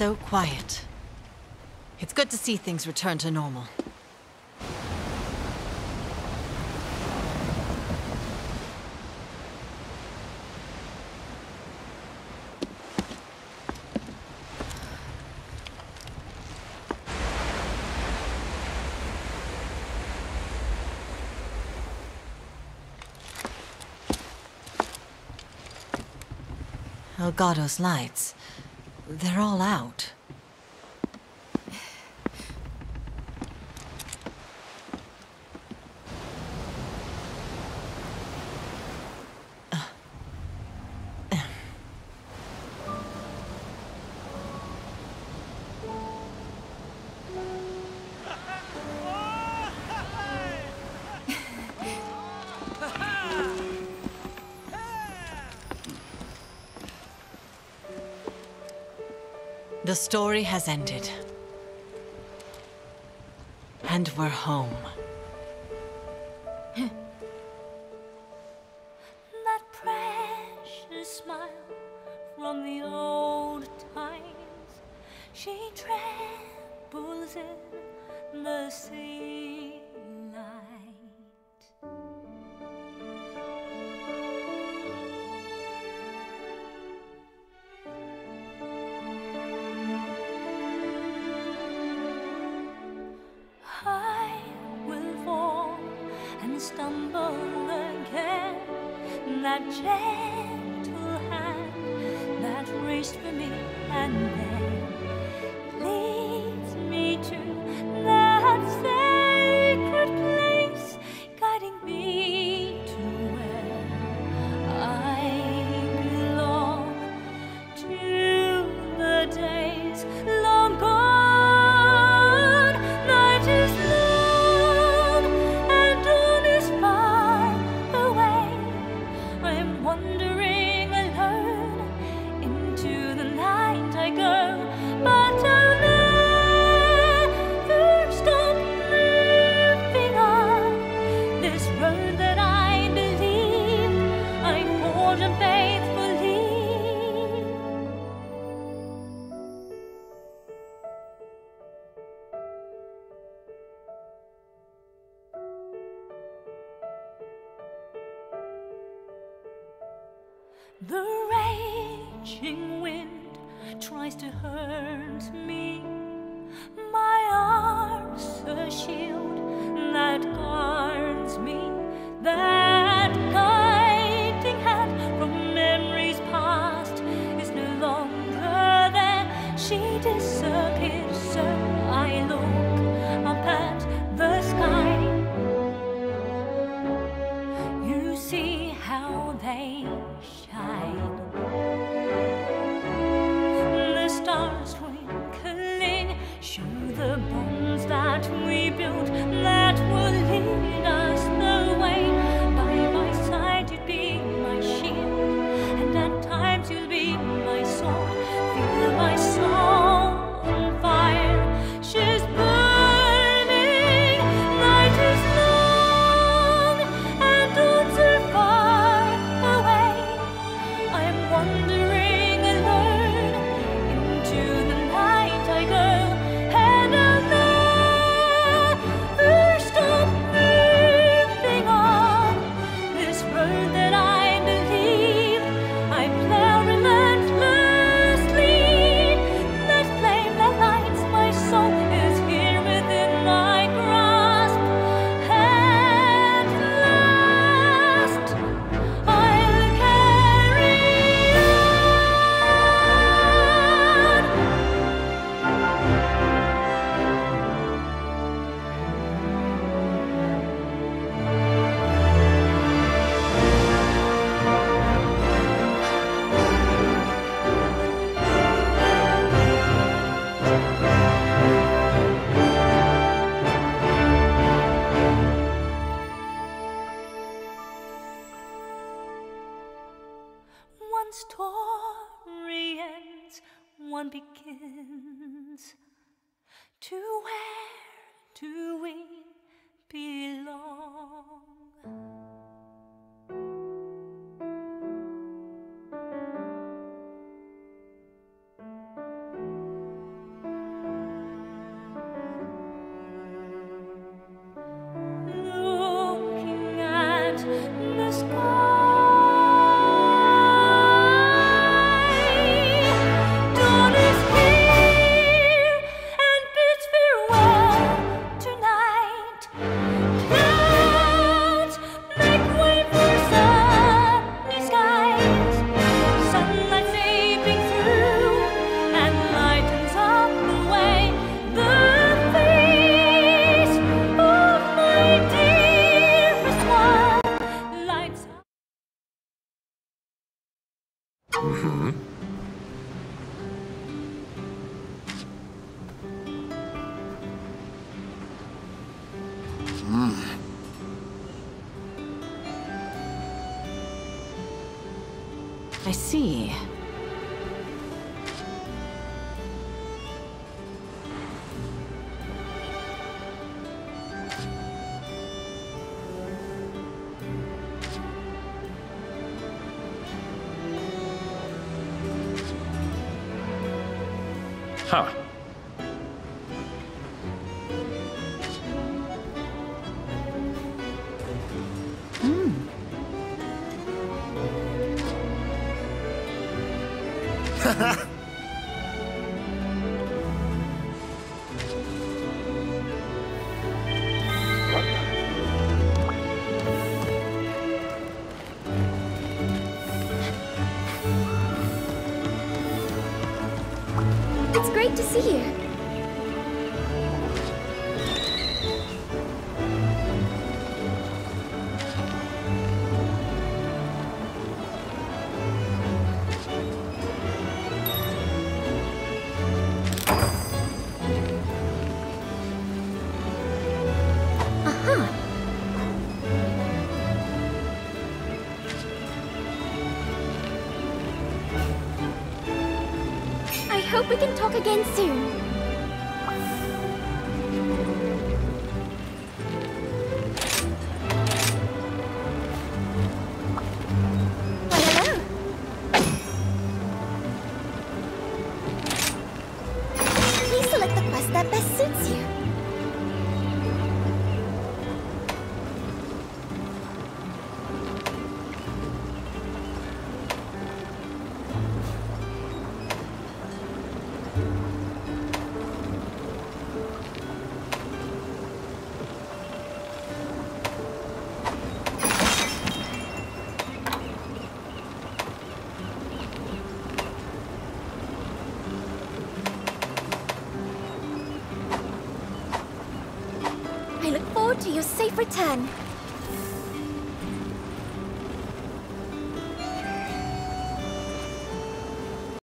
so quiet. It's good to see things return to normal. Elgado's lights. They're all out. The story has ended. And we're home. that gentle hand that raised for me and then. wandering alone into the night I go. scorching wind tries to hurt me. My arms a shield that guards me. That bonds that we built. begins to wear. I see. Huh. It's great to see you. Hope we can talk again soon. To your safe return.